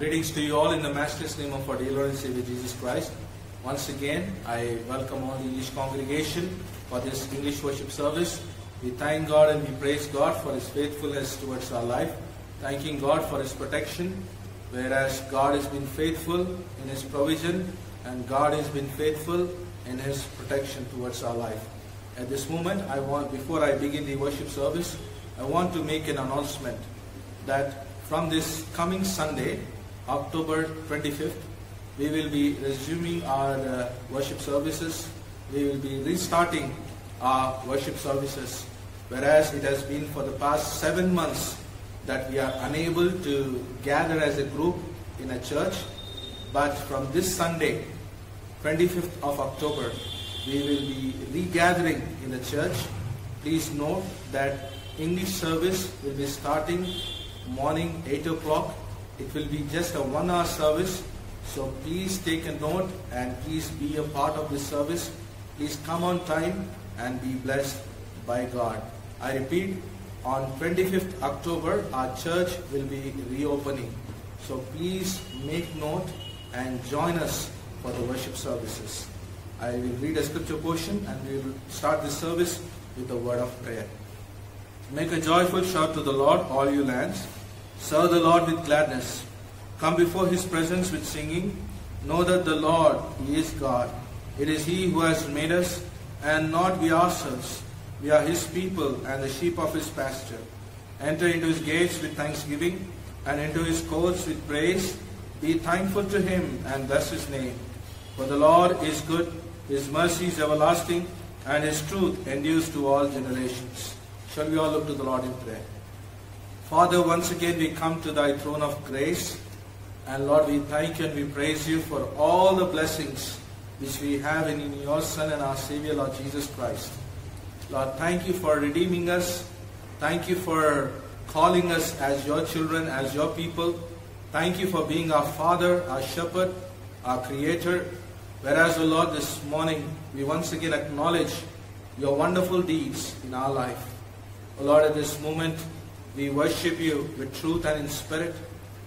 Greetings to you all in the matchless name of our dear Lord and Savior Jesus Christ. Once again, I welcome all the English congregation for this English worship service. We thank God and we praise God for His faithfulness towards our life, thanking God for His protection, whereas God has been faithful in His provision and God has been faithful in His protection towards our life. At this moment, I want, before I begin the worship service, I want to make an announcement that from this coming Sunday, October 25th, we will be resuming our uh, worship services. We will be restarting our worship services, whereas it has been for the past seven months that we are unable to gather as a group in a church. But from this Sunday, 25th of October, we will be regathering in the church. Please note that English service will be starting morning 8 o'clock it will be just a one hour service. So please take a note and please be a part of this service. Please come on time and be blessed by God. I repeat, on 25th October, our church will be reopening. So please make note and join us for the worship services. I will read a scripture portion and we will start this service with a word of prayer. Make a joyful shout to the Lord, all you lands. Serve the Lord with gladness. Come before his presence with singing. Know that the Lord, he is God. It is he who has made us, and not we ourselves. We are his people and the sheep of his pasture. Enter into his gates with thanksgiving, and into his courts with praise. Be thankful to him and bless his name. For the Lord is good, his mercy is everlasting, and his truth endures to all generations. Shall we all look to the Lord in prayer? Father, once again we come to thy throne of grace. And Lord, we thank you and we praise you for all the blessings which we have in your Son and our Savior, Lord Jesus Christ. Lord, thank you for redeeming us. Thank you for calling us as your children, as your people. Thank you for being our Father, our Shepherd, our Creator. Whereas, O Lord, this morning we once again acknowledge your wonderful deeds in our life. O Lord, at this moment, we worship you with truth and in spirit.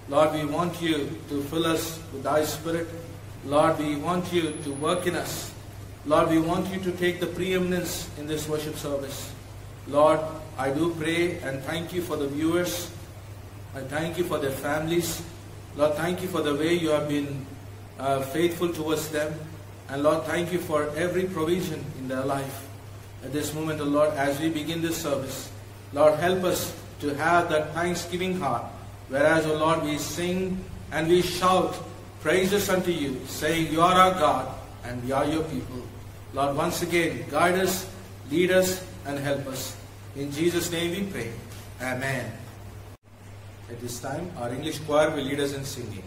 Lord, we want you to fill us with thy spirit. Lord, we want you to work in us. Lord, we want you to take the preeminence in this worship service. Lord, I do pray and thank you for the viewers. I thank you for their families. Lord, thank you for the way you have been uh, faithful towards them. And Lord, thank you for every provision in their life. At this moment, O Lord, as we begin this service, Lord, help us to have that thanksgiving heart. Whereas, O Lord, we sing and we shout praises unto you, saying, You are our God and we are your people. Lord, once again, guide us, lead us, and help us. In Jesus' name we pray. Amen. At this time, our English choir will lead us in singing.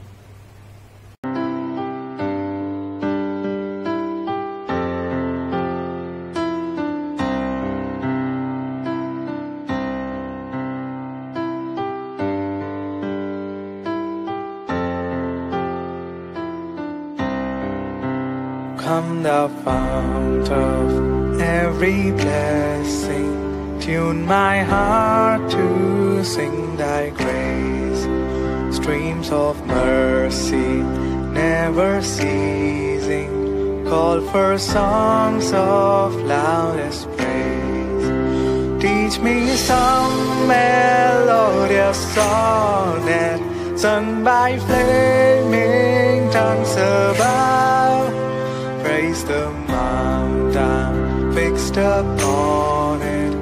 Blessing, tune my heart to sing thy grace. Streams of mercy never ceasing, call for songs of loudest praise. Teach me some melodious sonnet sung by flaming tongues above praise the mountain fixed upon it,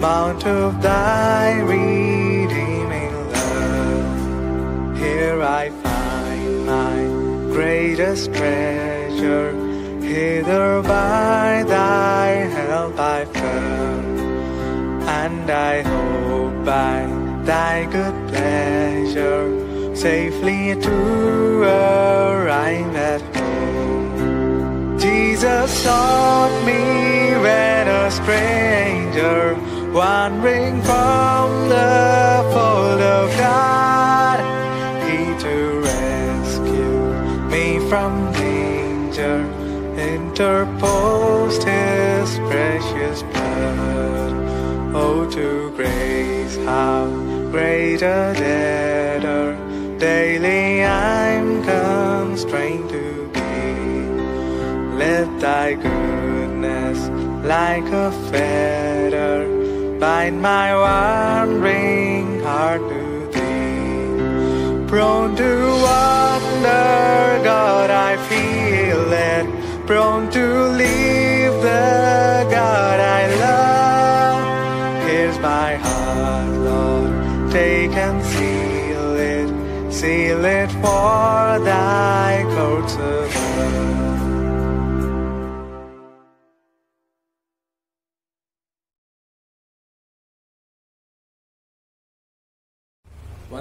mount of thy redeeming love. Here I find my greatest treasure, hither by thy help I found, and I hope by thy good pleasure safely to arrive at home. Jesus sought me when a stranger, wandering from the fold of God. He to rescue me from danger, interposed his precious blood. Oh, to grace, how great a debtor daily I thy goodness like a feather. Bind my wandering heart to thee. Prone to wander, God, I feel it. Prone to leave the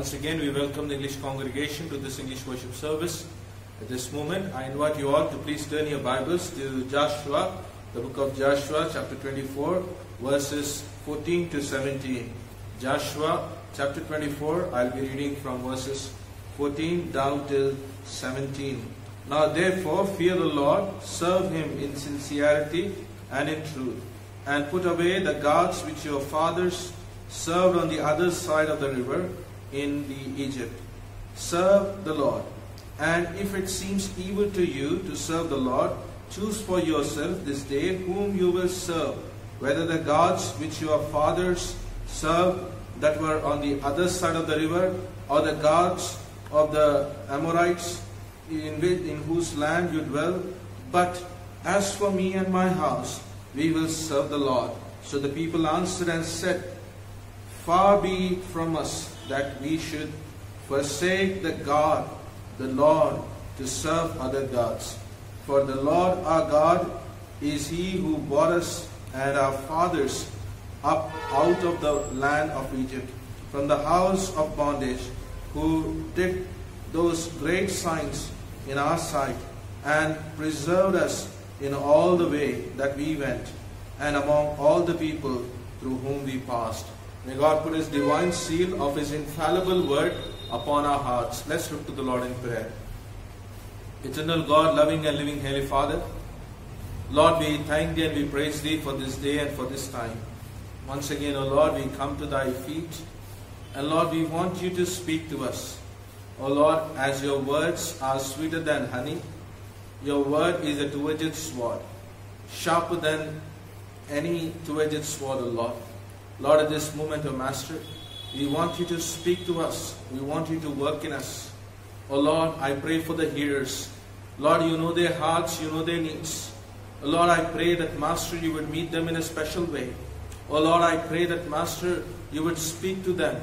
Once again, we welcome the English congregation to this English worship service. At this moment, I invite you all to please turn your Bibles to Joshua, the book of Joshua, chapter 24, verses 14 to 17. Joshua, chapter 24, I'll be reading from verses 14 down till 17. Now, therefore, fear the Lord, serve him in sincerity and in truth, and put away the gods which your fathers served on the other side of the river in the Egypt. Serve the Lord. And if it seems evil to you to serve the Lord, choose for yourself this day whom you will serve, whether the gods which your fathers served that were on the other side of the river, or the gods of the Amorites in, which, in whose land you dwell. But as for me and my house, we will serve the Lord. So the people answered and said, Far be it from us that we should forsake the God, the Lord, to serve other gods. For the Lord our God is He who brought us and our fathers up out of the land of Egypt, from the house of bondage, who did those great signs in our sight, and preserved us in all the way that we went, and among all the people through whom we passed. May God put His divine seal of His infallible word upon our hearts. Let's look to the Lord in prayer. Eternal God, loving and living Holy Father, Lord, we thank Thee and we praise Thee for this day and for this time. Once again, O Lord, we come to Thy feet, and Lord, we want You to speak to us. O Lord, as Your words are sweeter than honey, Your word is a two-edged sword, sharper than any two-edged sword, O Lord. Lord, at this moment, O Master, we want you to speak to us. We want you to work in us. Oh Lord, I pray for the hearers. Lord, you know their hearts, you know their needs. Oh Lord, I pray that Master, you would meet them in a special way. Oh Lord, I pray that Master, you would speak to them.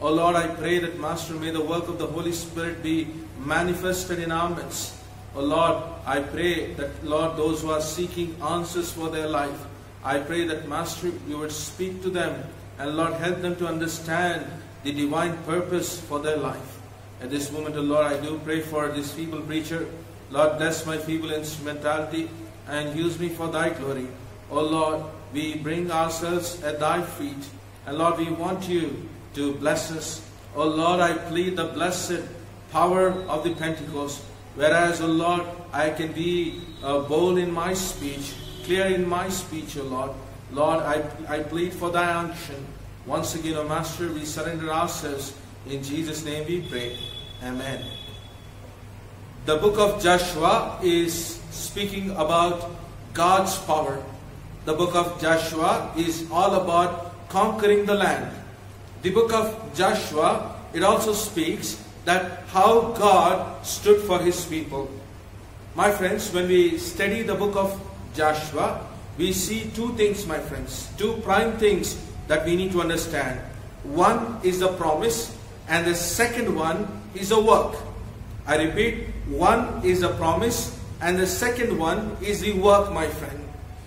Oh Lord, I pray that Master, may the work of the Holy Spirit be manifested in our midst. Oh Lord, I pray that, Lord, those who are seeking answers for their life, I pray that, Master, you would speak to them and, Lord, help them to understand the divine purpose for their life. At this moment, O Lord, I do pray for this feeble preacher. Lord, bless my feeble instrumentality and use me for thy glory. O Lord, we bring ourselves at thy feet. And Lord, we want you to bless us. O Lord, I plead the blessed power of the Pentecost. Whereas, O Lord, I can be uh, bold in my speech, clear in my speech, O Lord. Lord, I, I plead for thy unction. Once again, O Master, we surrender ourselves. In Jesus' name we pray. Amen. The book of Joshua is speaking about God's power. The book of Joshua is all about conquering the land. The book of Joshua, it also speaks that how God stood for his people. My friends, when we study the book of Joshua, we see two things, my friends, two prime things that we need to understand. One is the promise, and the second one is a work. I repeat, one is the promise, and the second one is the work, my friend.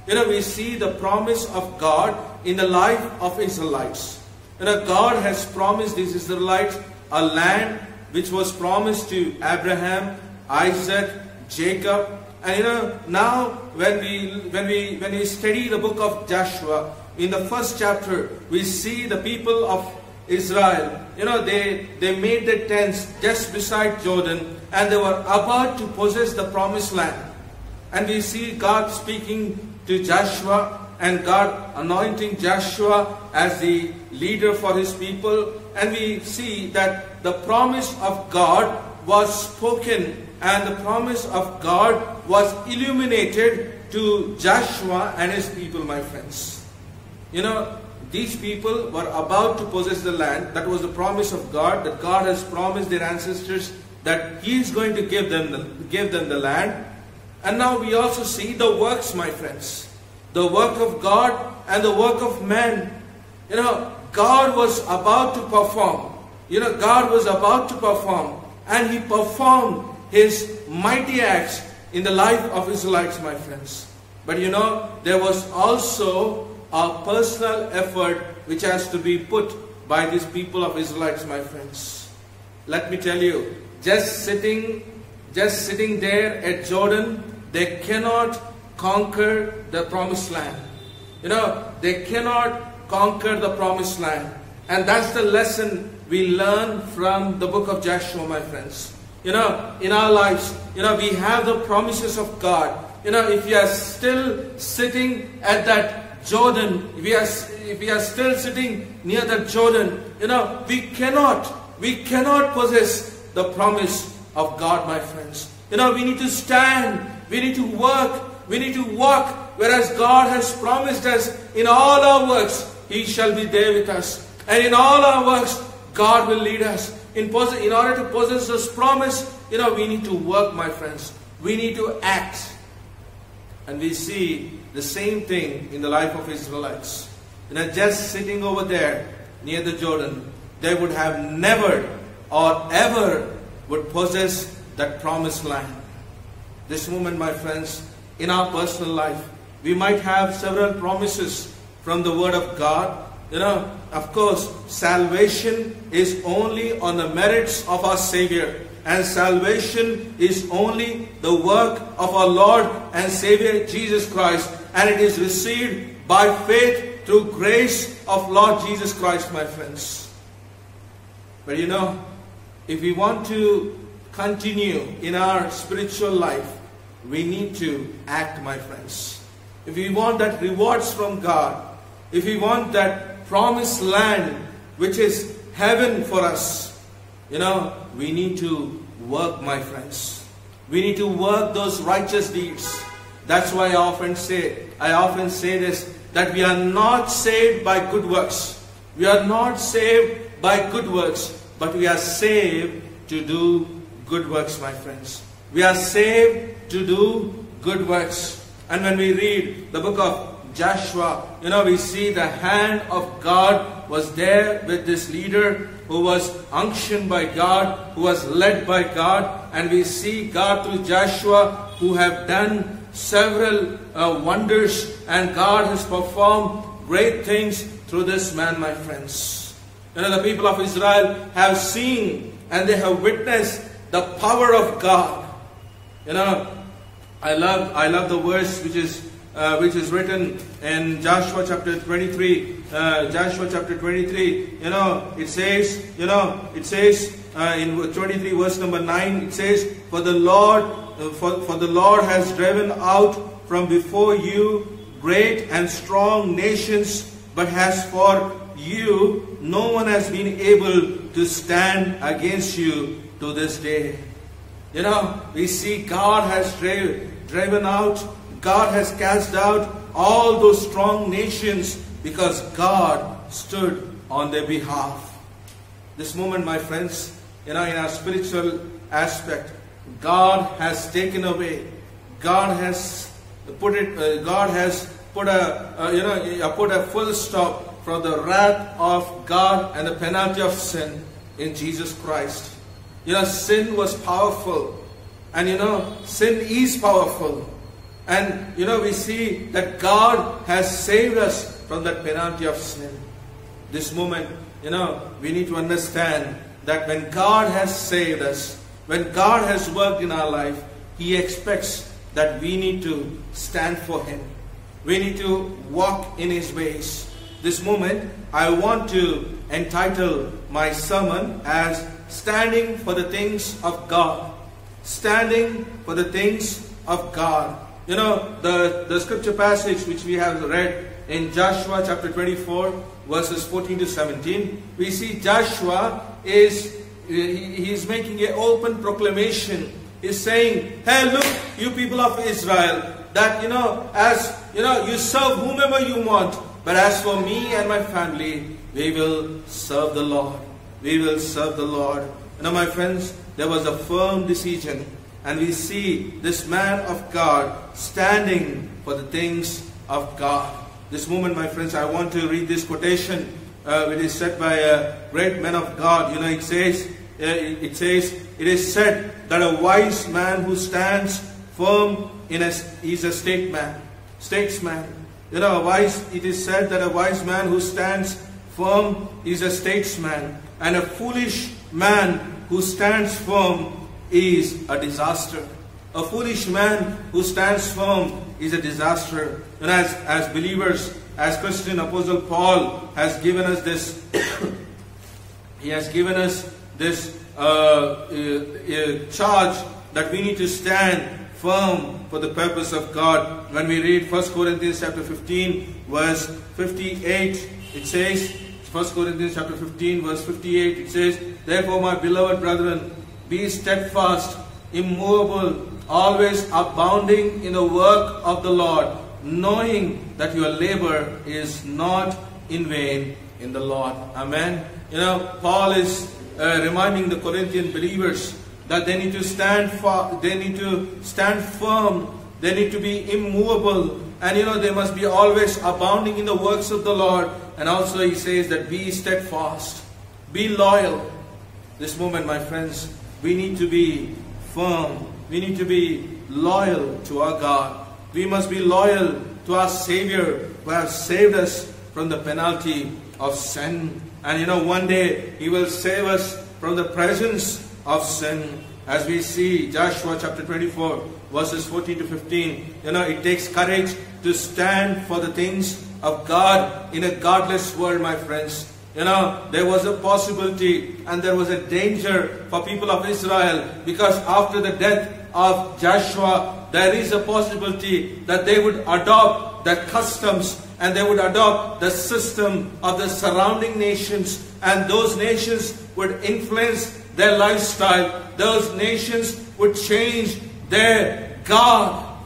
You know, we see the promise of God in the life of Israelites. You know, God has promised these Israelites a land which was promised to Abraham, Isaac, Jacob, and you know, now when we when we when we study the book of Joshua, in the first chapter, we see the people of Israel. You know, they they made their tents just beside Jordan, and they were about to possess the promised land. And we see God speaking to Joshua and God anointing Joshua as the leader for his people. And we see that the promise of God was spoken and the promise of God was illuminated to Joshua and his people, my friends. You know, these people were about to possess the land. That was the promise of God, that God has promised their ancestors that He is going to give them the, give them the land. And now we also see the works, my friends. The work of God and the work of man. You know, God was about to perform. You know, God was about to perform. And He performed His mighty acts in the life of Israelites, my friends. But you know, there was also a personal effort which has to be put by these people of Israelites, my friends. Let me tell you, just sitting, just sitting there at Jordan, they cannot conquer the promised land. You know, they cannot conquer the promised land. And that's the lesson we learn from the book of Joshua, my friends. You know, in our lives, you know, we have the promises of God. You know, if we are still sitting at that Jordan, if we are, if we are still sitting near that Jordan, you know, we cannot, we cannot possess the promise of God, my friends. You know, we need to stand, we need to work, we need to walk, whereas God has promised us in all our works, He shall be there with us. And in all our works, God will lead us. In, in order to possess this promise, you know, we need to work, my friends. We need to act. And we see the same thing in the life of Israelites. You know, just sitting over there near the Jordan, they would have never or ever would possess that promised land. This moment, my friends, in our personal life, we might have several promises from the Word of God. You know, of course, salvation is only on the merits of our Savior. And salvation is only the work of our Lord and Savior Jesus Christ. And it is received by faith through grace of Lord Jesus Christ, my friends. But you know, if we want to continue in our spiritual life, we need to act, my friends. If we want that rewards from God, if we want that promised land, which is heaven for us, you know, we need to work, my friends. We need to work those righteous deeds. That's why I often say, I often say this, that we are not saved by good works. We are not saved by good works but we are saved to do good works, my friends. We are saved to do good works. And when we read the book of Joshua, you know, we see the hand of God was there with this leader who was unctioned by God, who was led by God. And we see God through Joshua who have done several uh, wonders and God has performed great things through this man, my friends. You know, the people of Israel have seen and they have witnessed the power of God. You know, I love I love the verse which is uh, which is written in Joshua chapter 23. Uh, Joshua chapter 23. You know, it says, you know, it says uh, in 23 verse number 9, it says, For the Lord, uh, for, for the Lord has driven out from before you great and strong nations, but has for you, no one has been able to stand against you to this day. You know, we see God has driven out, God has cast out all those strong nations because God stood on their behalf. This moment, my friends, you know, in our spiritual aspect, God has taken away, God has put it, uh, God has put a, uh, you know, put a full stop from the wrath of God and the penalty of sin in Jesus Christ. You know, sin was powerful. And you know, sin is powerful. And you know, we see that God has saved us from that penalty of sin. This moment, you know, we need to understand that when God has saved us, when God has worked in our life, He expects that we need to stand for Him. We need to walk in His ways this moment, I want to entitle my sermon as Standing for the Things of God. Standing for the Things of God. You know, the, the scripture passage which we have read in Joshua chapter 24, verses 14 to 17, we see Joshua is he is making an open proclamation. He's saying, Hey, look, you people of Israel, that, you know, as, you know, you serve whomever you want, but as for me and my family, we will serve the Lord. We will serve the Lord. You know, my friends, there was a firm decision, and we see this man of God standing for the things of God. This moment, my friends, I want to read this quotation, uh, which is said by a great man of God. You know, it says, uh, it says, it is said that a wise man who stands firm in a, is a statesman. Statesman. You know, a wise, it is said that a wise man who stands firm is a statesman, and a foolish man who stands firm is a disaster. A foolish man who stands firm is a disaster. And as, as believers, as Christian Apostle Paul has given us this, he has given us this uh, uh, uh, charge that we need to stand firm for the purpose of God. When we read 1 Corinthians chapter 15, verse 58, it says, 1 Corinthians chapter 15, verse 58, it says, Therefore, my beloved brethren, be steadfast, immovable, always abounding in the work of the Lord, knowing that your labor is not in vain in the Lord. Amen. You know, Paul is uh, reminding the Corinthian believers that they need to stand for, they need to stand firm, they need to be immovable, and you know they must be always abounding in the works of the Lord. And also he says that be steadfast, be loyal. This moment, my friends, we need to be firm. We need to be loyal to our God. We must be loyal to our Savior who has saved us from the penalty of sin. And you know, one day He will save us from the presence of sin. As we see Joshua chapter 24, verses 14 to 15, you know, it takes courage to stand for the things of God in a godless world, my friends. You know, there was a possibility and there was a danger for people of Israel because after the death of Joshua, there is a possibility that they would adopt the customs and they would adopt the system of the surrounding nations and those nations would influence their lifestyle. Those nations would change their God.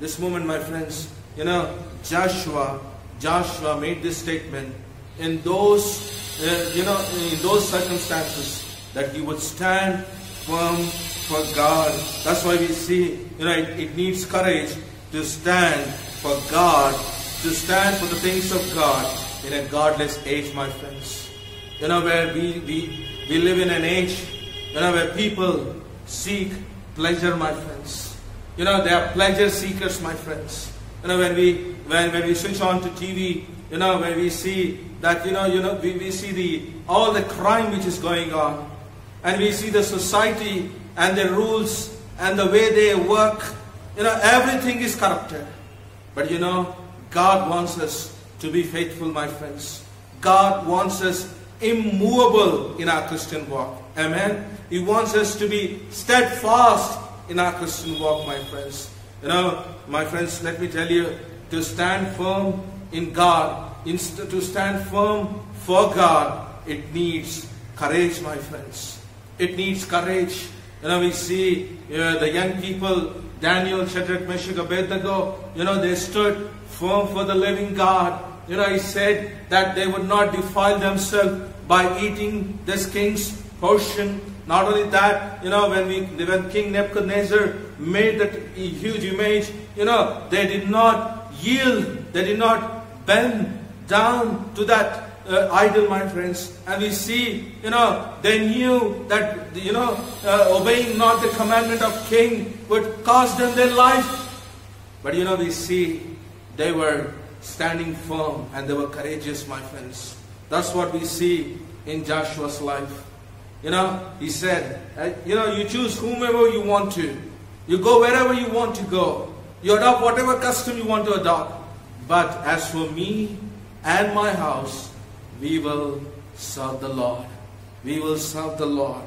This moment, my friends, you know, Joshua, Joshua made this statement in those, uh, you know, in those circumstances that he would stand firm for God. That's why we see, you know, it, it needs courage to stand for God, to stand for the things of God in a godless age, my friends. You know, where we, we, we live in an age, you know, where people seek pleasure, my friends. You know, they are pleasure seekers, my friends. You know, when we when, when we switch on to TV, you know, when we see that, you know, you know, we, we see the all the crime which is going on, and we see the society and the rules and the way they work, you know, everything is corrupted. But you know, God wants us to be faithful, my friends. God wants us immovable in our Christian walk. Amen. He wants us to be steadfast in our Christian walk, my friends. You know, my friends, let me tell you, to stand firm in God, to stand firm for God, it needs courage, my friends. It needs courage. You know, we see the young people, Daniel, Shadrach, Meshach, Abednego, you know, they stood firm for the living God. You know, he said that they would not defile themselves by eating this king's portion. Not only that, you know, when we when King Nebuchadnezzar made that huge image, you know, they did not yield, they did not bend down to that uh, idol, my friends. And we see, you know, they knew that, you know, uh, obeying not the commandment of king would cost them their life. But, you know, we see they were standing firm and they were courageous, my friends. That's what we see in Joshua's life. You know, he said, uh, you know, you choose whomever you want to. You go wherever you want to go. You adopt whatever custom you want to adopt. But as for me and my house, we will serve the Lord. We will serve the Lord.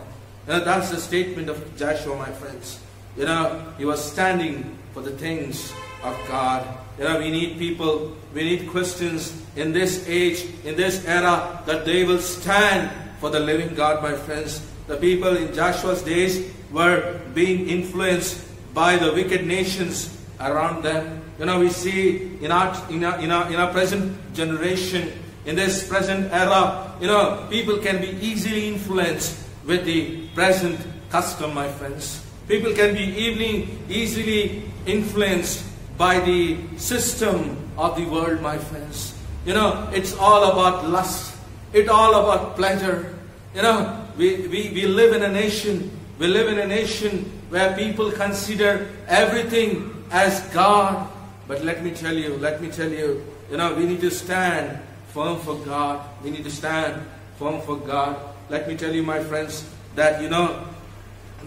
You know, that's the statement of Joshua, my friends. You know, he was standing for the things of God. You know, we need people, we need Christians in this age, in this era, that they will stand for the living God, my friends. The people in Joshua's days were being influenced by the wicked nations around them. You know, we see in our, in our, in our, in our present generation, in this present era, you know, people can be easily influenced with the present custom, my friends. People can be easily, easily influenced by the system of the world, my friends. You know, it's all about lust. It's all about pleasure. You know, we, we, we live in a nation, we live in a nation where people consider everything as God. But let me tell you, let me tell you, you know, we need to stand firm for God. We need to stand firm for God. Let me tell you, my friends, that, you know,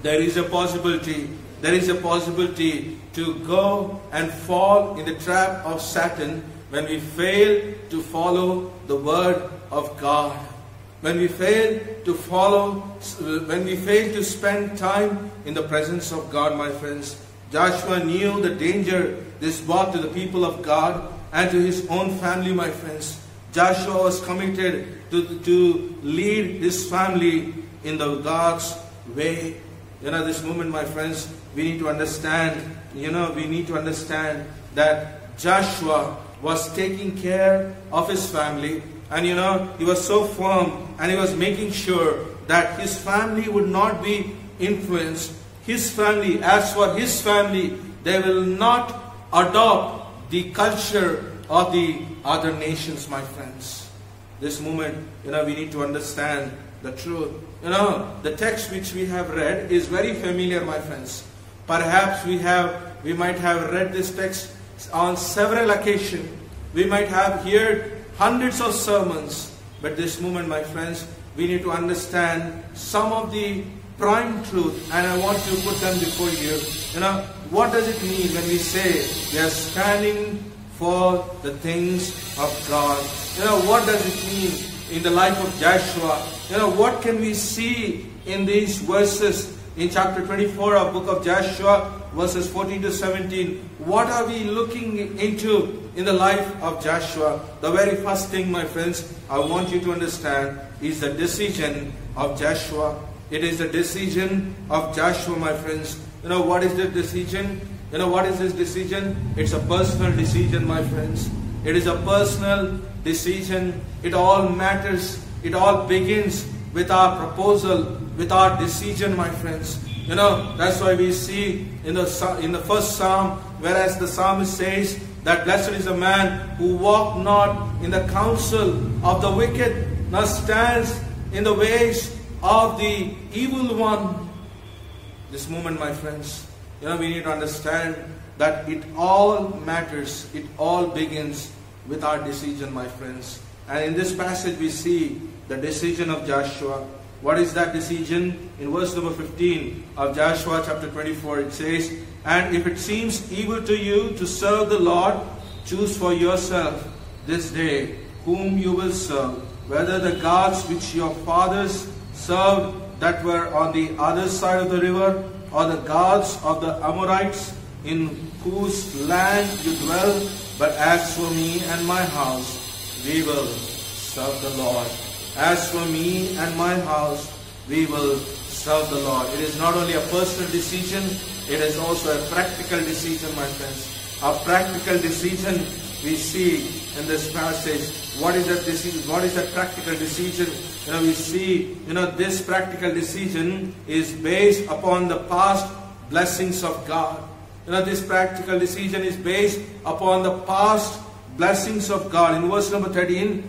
there is a possibility, there is a possibility to go and fall in the trap of Satan when we fail to follow the word of God. When we fail to follow, when we fail to spend time in the presence of God, my friends, Joshua knew the danger this brought to the people of God and to his own family, my friends. Joshua was committed to, to lead his family in the God's way. You know, this moment, my friends, we need to understand, you know, we need to understand that Joshua was taking care of his family and you know, he was so firm and he was making sure that his family would not be influenced. His family, as for his family, they will not adopt the culture of the other nations, my friends. This moment, you know, we need to understand the truth. You know, the text which we have read is very familiar, my friends. Perhaps we have, we might have read this text on several occasions. We might have heard hundreds of sermons. But this moment, my friends, we need to understand some of the prime truth and I want to put them before you. You know, what does it mean when we say we are standing for the things of God? You know, what does it mean in the life of Joshua? You know, what can we see in these verses in chapter 24 of book of Joshua verses 14 to 17? What are we looking into in the life of Joshua, the very first thing, my friends, I want you to understand is the decision of Joshua. It is the decision of Joshua, my friends. You know what is the decision? You know what is this decision? It's a personal decision, my friends. It is a personal decision. It all matters. It all begins with our proposal, with our decision, my friends. You know, that's why we see in the, in the first psalm, whereas the psalmist says, that blessed is the man who walk not in the counsel of the wicked, nor stands in the ways of the evil one. This moment, my friends, you know, we need to understand that it all matters. It all begins with our decision, my friends. And in this passage, we see the decision of Joshua. What is that decision? In verse number 15 of Joshua chapter 24, it says, and if it seems evil to you to serve the Lord, choose for yourself this day whom you will serve, whether the gods which your fathers served that were on the other side of the river, or the gods of the Amorites in whose land you dwell. But as for me and my house, we will serve the Lord. As for me and my house, we will serve the Lord. It is not only a personal decision, it is also a practical decision, my friends. A practical decision we see in this passage. What is that decision? What is that practical decision? You know, we see, you know, this practical decision is based upon the past blessings of God. You know, this practical decision is based upon the past blessings of God. In verse number 13,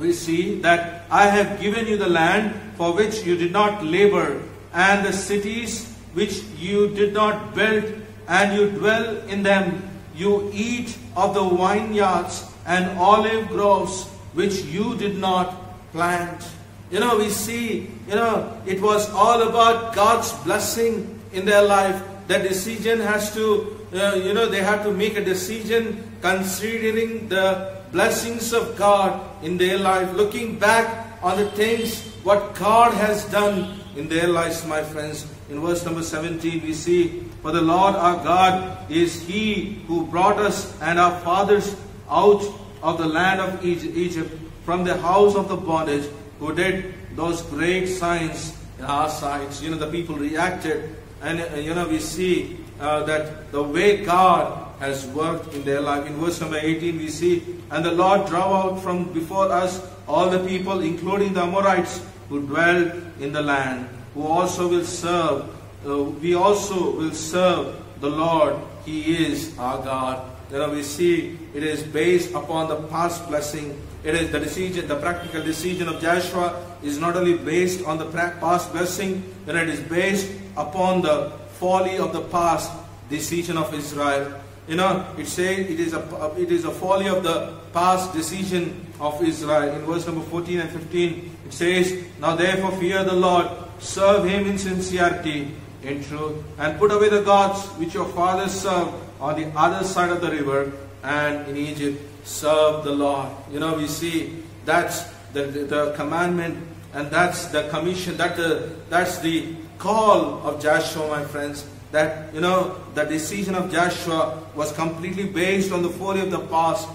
we see that I have given you the land for which you did not labor, and the cities which you did not build, and you dwell in them. You eat of the vineyards and olive groves which you did not plant. You know, we see, you know, it was all about God's blessing in their life. The decision has to, uh, you know, they have to make a decision considering the blessings of God in their life, looking back on the things what God has done in their lives, my friends. In verse number 17, we see, For the Lord our God is He who brought us and our fathers out of the land of Egypt, from the house of the bondage, who did those great signs in our sights. You know, the people reacted. And, uh, you know, we see uh, that the way God has worked in their life. In verse number 18, we see, And the Lord drove out from before us all the people, including the Amorites, who dwell in the land, who also will serve, uh, we also will serve the Lord. He is our God. You know, we see it is based upon the past blessing. It is the decision, the practical decision of Joshua is not only based on the past blessing, but it is based upon the folly of the past decision of Israel. You know, it says it is a it is a folly of the past decision of Israel. In verse number 14 and 15, it says, Now therefore fear the Lord, serve him in sincerity, in truth, and put away the gods which your fathers served on the other side of the river and in Egypt. Serve the Lord. You know, we see that's the, the, the commandment and that's the commission, that the, that's the call of Joshua, my friends. That, you know, the decision of Joshua was completely based on the folly of the past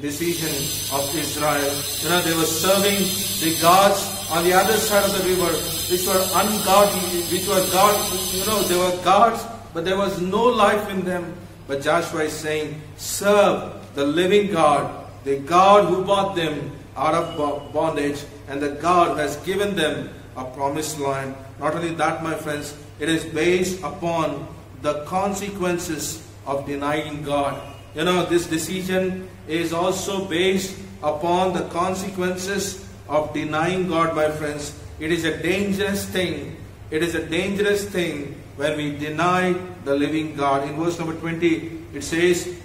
decision of Israel. You know, they were serving the gods on the other side of the river, which were ungodly, which were God, you know, they were gods, but there was no life in them. But Joshua is saying, serve the living God, the God who brought them out of bondage, and the God who has given them a promised land. Not only that, my friends, it is based upon the consequences of denying God. You know, this decision is also based upon the consequences of denying God, my friends. It is a dangerous thing. It is a dangerous thing when we deny the living God. In verse number 20, it says,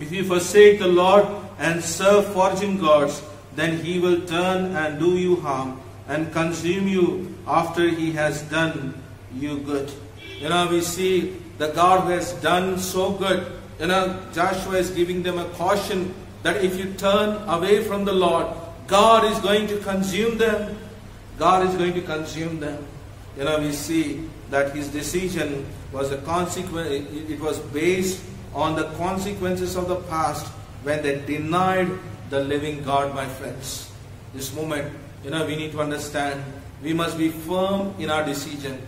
If you forsake the Lord and serve foreign gods, then he will turn and do you harm and consume you after he has done you good. You know, we see the God who has done so good. You know, Joshua is giving them a caution that if you turn away from the Lord, God is going to consume them. God is going to consume them. You know, we see that his decision was a consequence, it was based on the consequences of the past when they denied the living God, my friends. This moment, you know, we need to understand we must be firm in our decision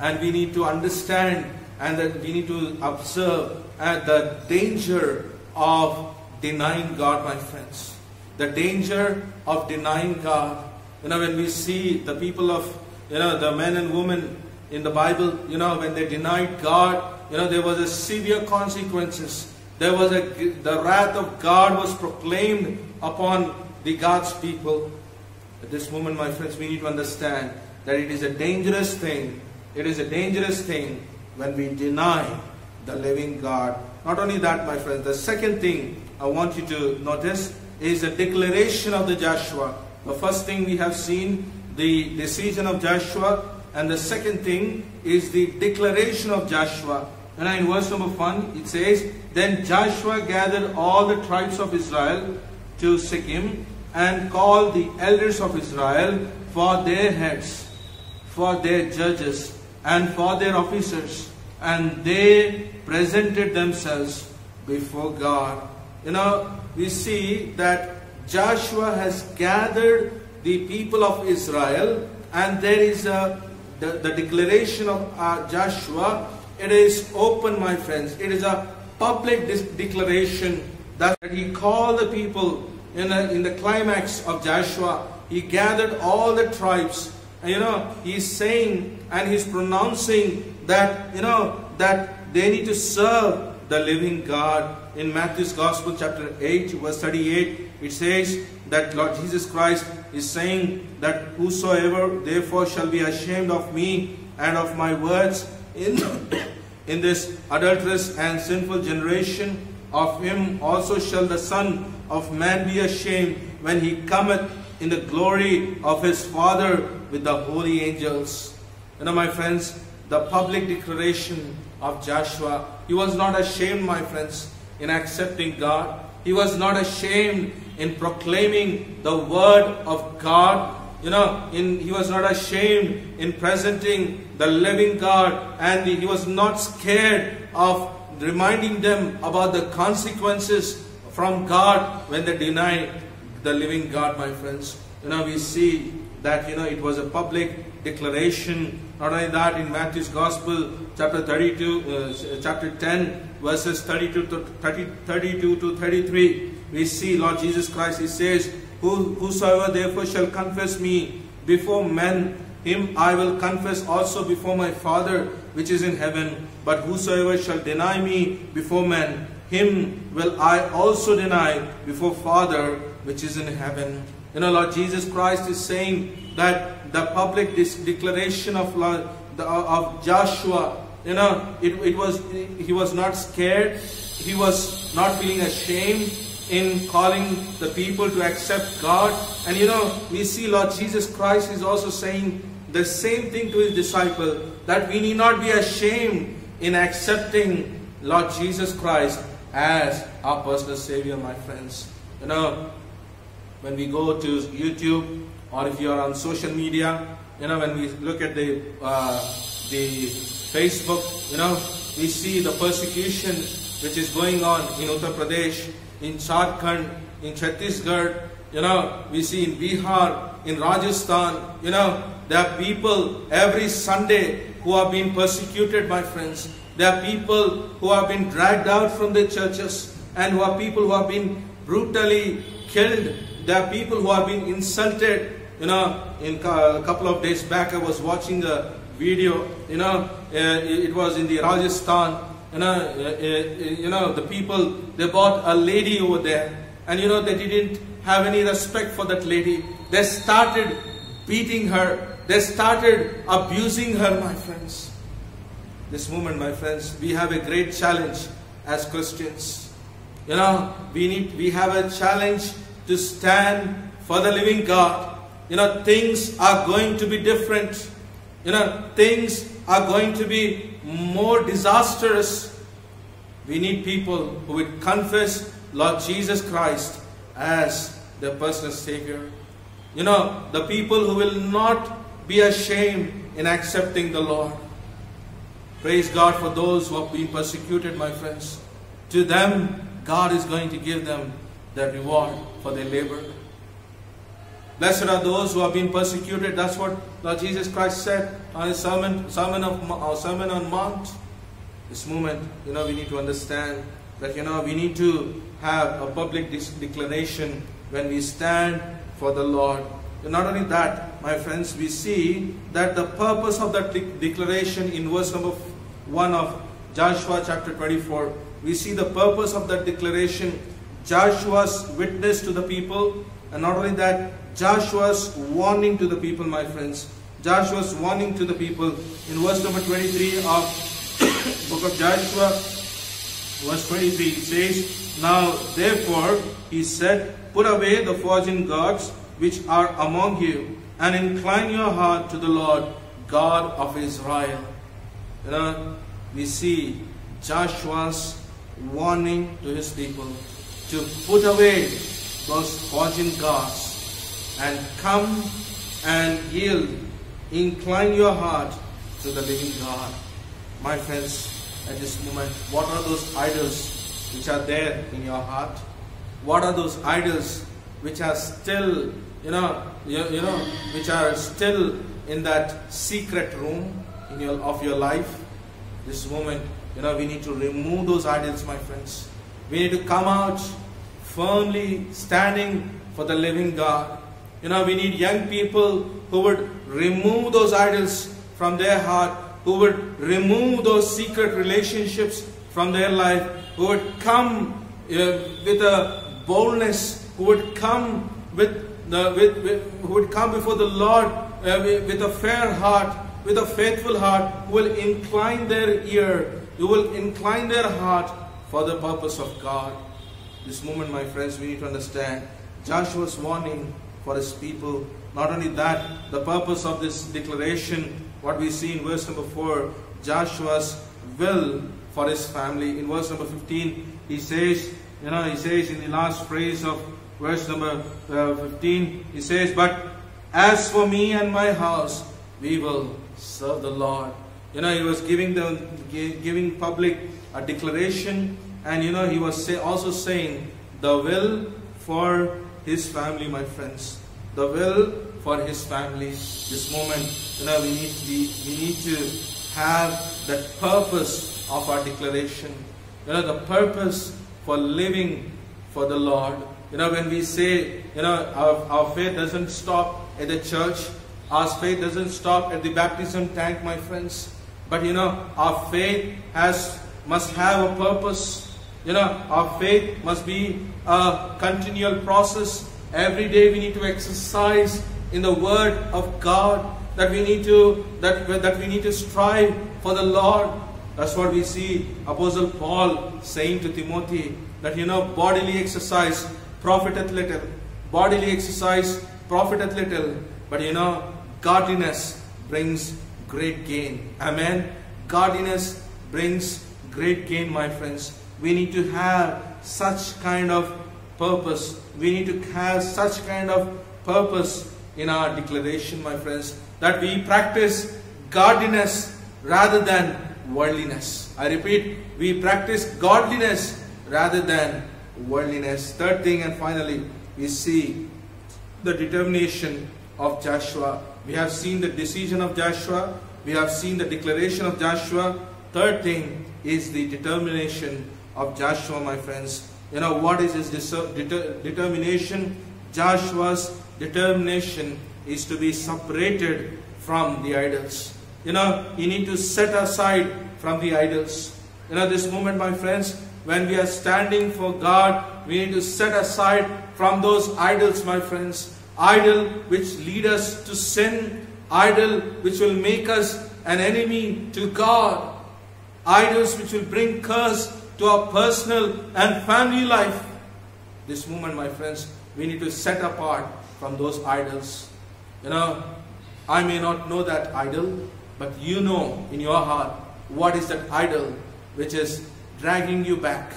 and we need to understand and that we need to observe uh, the danger of denying God, my friends. The danger of denying God. You know, when we see the people of, you know, the men and women in the Bible, you know, when they denied God, you know, there was a severe consequences. There was a, the wrath of God was proclaimed upon the God's people. At this moment, my friends, we need to understand that it is a dangerous thing. It is a dangerous thing when we deny the living God. Not only that, my friends, the second thing I want you to notice is the declaration of the Joshua. The first thing we have seen, the decision of Joshua, and the second thing is the declaration of Joshua. And in verse number 1, it says, Then Joshua gathered all the tribes of Israel to Shechem and called the elders of Israel for their heads, for their judges, and for their officers. And they presented themselves before God. You know, we see that Joshua has gathered the people of Israel, and there is a the, the declaration of uh, Joshua. It is open, my friends. It is a public declaration that he called the people in the, in the climax of Joshua. He gathered all the tribes. And, you know, he's saying and he's pronouncing that, you know, that they need to serve the living God. In Matthew's Gospel, chapter 8, verse 38, it says that Lord Jesus Christ is saying that whosoever therefore shall be ashamed of me and of my words in, in this adulterous and sinful generation, of him also shall the Son of Man be ashamed when he cometh in the glory of his Father with the holy angels. You know, my friends, the public declaration of Joshua, he was not ashamed, my friends, in accepting God. He was not ashamed in proclaiming the word of God. You know, in, he was not ashamed in presenting the living God and he was not scared of reminding them about the consequences from God when they deny the living God, my friends. You know, we see that, you know, it was a public declaration. Not only that, in Matthew's Gospel, chapter 32, uh, chapter 10, verses 32 to 30, 32 to 33, we see Lord Jesus Christ, He says, Whosoever therefore shall confess me before men, him I will confess also before my Father which is in heaven. But whosoever shall deny me before men, him will I also deny before Father which is in heaven. You know, Lord Jesus Christ is saying that the public declaration of Lord, uh, of Joshua, you know, it, it was he was not scared, he was not feeling ashamed in calling the people to accept God. And you know, we see Lord Jesus Christ is also saying the same thing to his disciple that we need not be ashamed in accepting Lord Jesus Christ as our personal Savior, my friends. You know, when we go to YouTube or if you are on social media, you know, when we look at the uh, the Facebook, you know, we see the persecution which is going on in Uttar Pradesh, in Jharkhand, in Chhattisgarh, you know, we see in Bihar, in Rajasthan, you know, there are people every Sunday who are being persecuted, my friends. There are people who have been dragged out from their churches and who are people who have been brutally killed. There are people who have been insulted. You know, in a couple of days back, I was watching a video. You know, uh, it was in the Rajasthan. You know, uh, uh, you know, the people they bought a lady over there, and you know they didn't have any respect for that lady. They started beating her they started abusing her, my friends. This moment, my friends, we have a great challenge as Christians. You know, we need, we have a challenge to stand for the living God. You know, things are going to be different. You know, things are going to be more disastrous. We need people who would confess Lord Jesus Christ as their personal Savior. You know, the people who will not be ashamed in accepting the Lord. Praise God for those who have been persecuted, my friends. To them, God is going to give them the reward for their labor. Blessed are those who have been persecuted. That's what Lord Jesus Christ said on his sermon, sermon, of, uh, sermon on Mount. This moment, you know, we need to understand that, you know, we need to have a public declaration when we stand for the Lord not only that, my friends, we see that the purpose of that de declaration in verse number 1 of Joshua chapter 24, we see the purpose of that declaration, Joshua's witness to the people, and not only that, Joshua's warning to the people, my friends. Joshua's warning to the people in verse number 23 of book of Joshua, verse 23, it says, Now therefore, he said, Put away the foreign gods which are among you, and incline your heart to the Lord God of Israel. You know, we see Joshua's warning to his people to put away those foreign gods and come and yield, incline your heart to the living God. My friends, at this moment, what are those idols which are there in your heart? What are those idols which are still you know, you, you know, which are still in that secret room in your, of your life, this moment, you know, we need to remove those idols, my friends. We need to come out firmly standing for the living God. You know, we need young people who would remove those idols from their heart, who would remove those secret relationships from their life, who would come uh, with a boldness, who would come with the, with, with, who would come before the Lord uh, with, a fair heart, with a faithful heart, who will incline their ear, who will incline their heart for the purpose of God. This moment, my friends, we need to understand Joshua's warning for his people. Not only that, the purpose of this declaration, what we see in verse number 4, Joshua's will for his family. In verse number 15, he says, you know, he says in the last phrase of verse number uh, 15, he says, But as for me and my house, we will serve the Lord. You know, he was giving the giving public a declaration, and you know, he was say, also saying the will for His family, my friends. The will for His family. This moment, you know, we need, we, we need to have that purpose of our declaration. You know, the purpose for living for the Lord. You know, when we say, you know, our, our faith doesn't stop at the church, our faith doesn't stop at the baptism tank, my friends. But you know, our faith has must have a purpose. You know, our faith must be a continual process. Every day we need to exercise in the word of God that we need to that, that we need to strive for the Lord. That's what we see Apostle Paul saying to Timothy that you know bodily exercise profiteth little. Bodily exercise profiteth little. But you know, godliness brings great gain. Amen. Godliness brings great gain, my friends. We need to have such kind of purpose. We need to have such kind of purpose in our declaration, my friends, that we practice godliness rather than worldliness. I repeat, we practice godliness rather than worldliness. Third thing, and finally, we see the determination of Joshua. We have seen the decision of Joshua. We have seen the declaration of Joshua. Third thing is the determination of Joshua, my friends. You know, what is his determination? Joshua's determination is to be separated from the idols. You know, you need to set aside from the idols. You know, this moment, my friends, when we are standing for God, we need to set aside from those idols, my friends. Idol which lead us to sin, idol which will make us an enemy to God, idols which will bring curse to our personal and family life. This moment, my friends, we need to set apart from those idols. You know, I may not know that idol, but you know in your heart what is that idol which is dragging you back,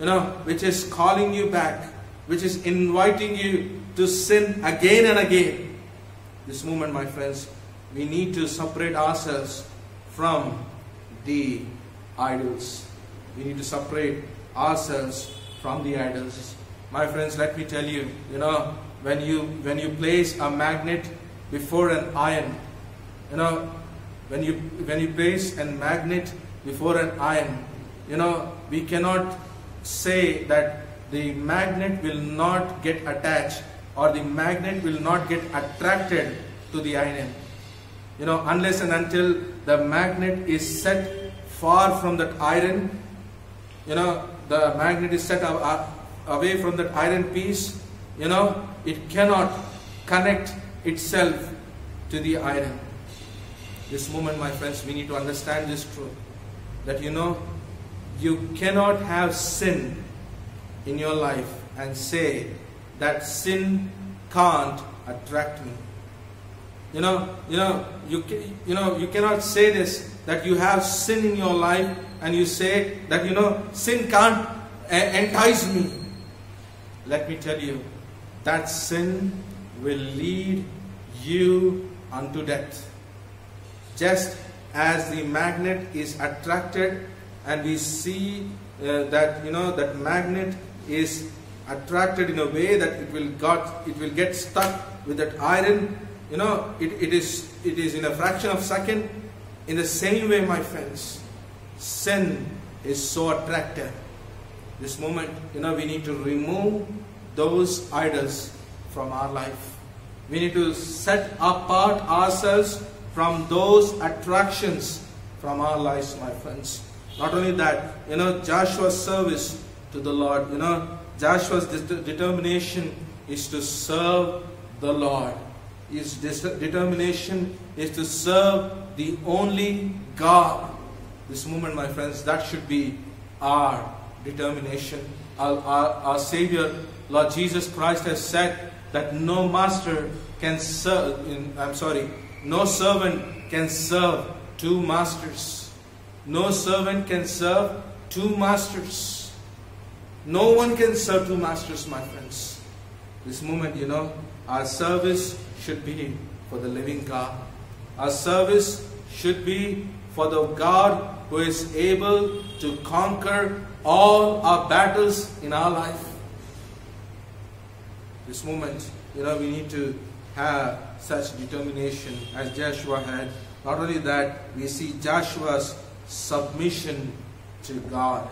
you know, which is calling you back, which is inviting you to sin again and again. This moment, my friends, we need to separate ourselves from the idols. We need to separate ourselves from the idols. My friends, let me tell you, you know, when you when you place a magnet before an iron, you know, when you when you place a magnet before an iron, you know, we cannot say that the magnet will not get attached or the magnet will not get attracted to the iron. You know, unless and until the magnet is set far from that iron, you know, the magnet is set away from that iron piece, you know, it cannot connect itself to the iron. This moment, my friends, we need to understand this truth. That you know, you cannot have sin in your life and say that sin can't attract me. You know, you know, you, you know, you cannot say this that you have sin in your life and you say that you know sin can't eh, entice me. Let me tell you, that sin will lead you unto death. Just as the magnet is attracted and we see uh, that you know that magnet is attracted in a way that it will got it will get stuck with that iron you know it, it is it is in a fraction of a second. In the same way my friends sin is so attractive. This moment you know we need to remove those idols from our life. We need to set apart ourselves from those attractions from our lives my friends not only that, you know, Joshua's service to the Lord, you know, Joshua's determination is to serve the Lord. His determination is to serve the only God. This moment, my friends, that should be our determination. Our, our, our Savior, Lord Jesus Christ, has said that no master can serve, in, I'm sorry, no servant can serve two masters. No servant can serve two masters. No one can serve two masters, my friends. This moment, you know, our service should be for the living God. Our service should be for the God who is able to conquer all our battles in our life. this moment, you know, we need to have such determination as Joshua had. Not only that, we see Joshua's submission to God.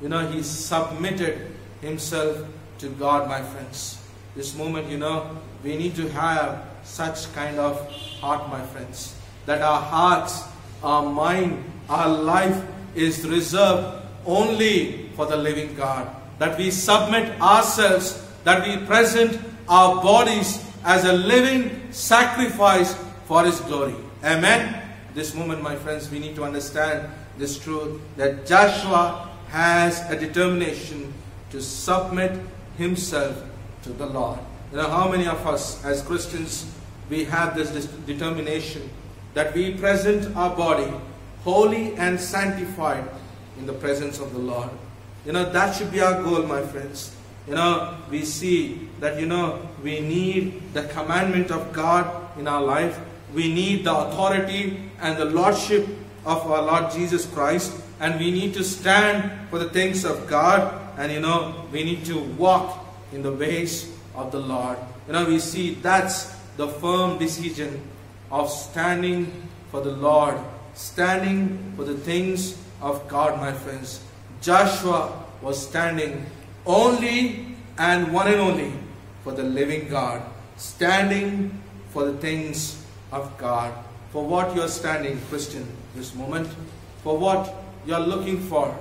You know, he submitted himself to God, my friends. This moment, you know, we need to have such kind of heart, my friends, that our hearts, our mind, our life is reserved only for the living God. That we submit ourselves, that we present our bodies as a living sacrifice for His glory. Amen. This moment, my friends, we need to understand this truth that Joshua has a determination to submit himself to the Lord. You know, how many of us as Christians we have this determination that we present our body holy and sanctified in the presence of the Lord. You know, that should be our goal, my friends. You know, we see that, you know, we need the commandment of God in our life. We need the authority and the lordship of our Lord Jesus Christ. And we need to stand for the things of God. And, you know, we need to walk in the ways of the Lord. You know, we see that's the firm decision of standing for the Lord, standing for the things of God, my friends. Joshua was standing only and one and only for the living God, standing for the things of God. For what you are standing, Christian, this moment, for what you are looking for,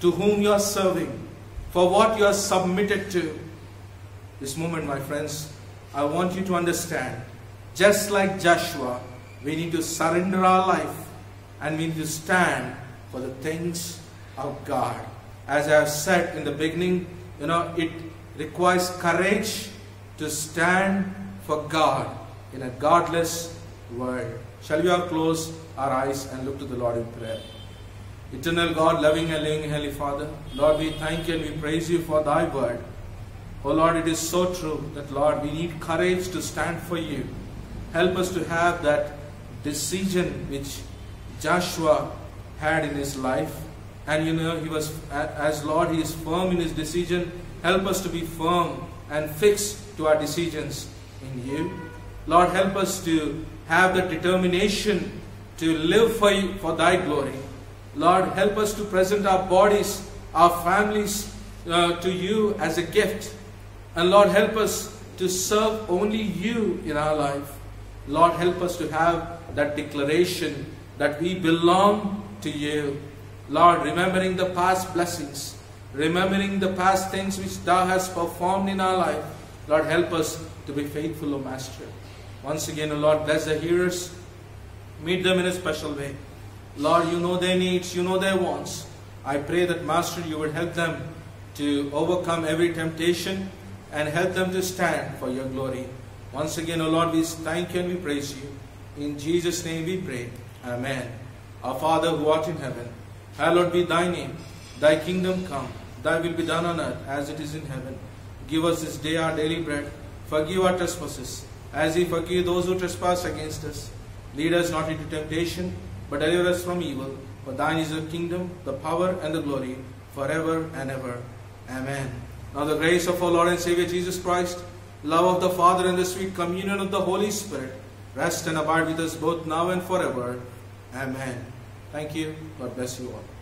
to whom you are serving, for what you are submitted to. This moment, my friends, I want you to understand, just like Joshua, we need to surrender our life and we need to stand for the things of God. As I have said in the beginning, you know, it requires courage to stand for God in a godless world. Shall we all close our eyes and look to the Lord in prayer? Eternal God, loving and living Heavenly Father, Lord, we thank you and we praise you for thy word. Oh Lord, it is so true that Lord, we need courage to stand for you. Help us to have that decision which Joshua had in his life. And you know, he was, as Lord, he is firm in his decision. Help us to be firm and fixed to our decisions in you. Lord, help us to have the determination to live for, you, for thy glory. Lord, help us to present our bodies, our families uh, to you as a gift. And Lord, help us to serve only you in our life. Lord, help us to have that declaration that we belong to you. Lord, remembering the past blessings, remembering the past things which Thou hast performed in our life, Lord, help us to be faithful, O Master. Once again, O Lord, bless the hearers, meet them in a special way. Lord, you know their needs, you know their wants. I pray that, Master, you would help them to overcome every temptation and help them to stand for your glory. Once again, O Lord, we thank you and we praise you. In Jesus' name we pray. Amen. Our Father who art in heaven, hallowed be thy name. Thy kingdom come. Thy will be done on earth as it is in heaven. Give us this day our daily bread. Forgive our trespasses, as we forgive those who trespass against us. Lead us not into temptation, but deliver us from evil. For thine is the kingdom, the power, and the glory, forever and ever. Amen. Now the grace of our Lord and Savior Jesus Christ, love of the Father, and the sweet communion of the Holy Spirit rest and abide with us both now and forever. Amen. Thank you. God bless you all.